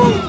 Woo!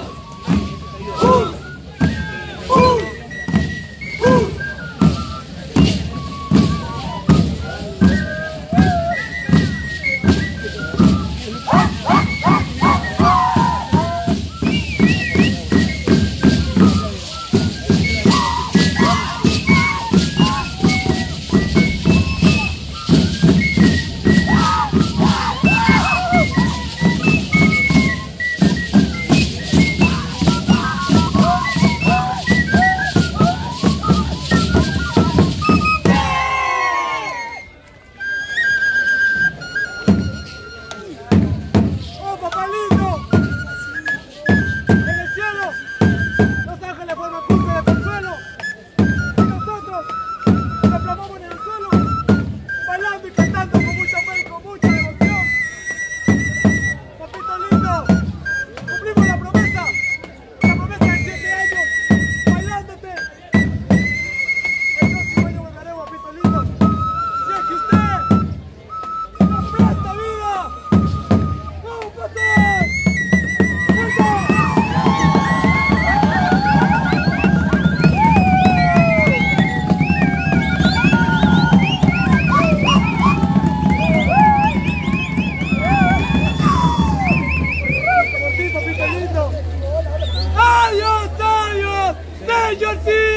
agency!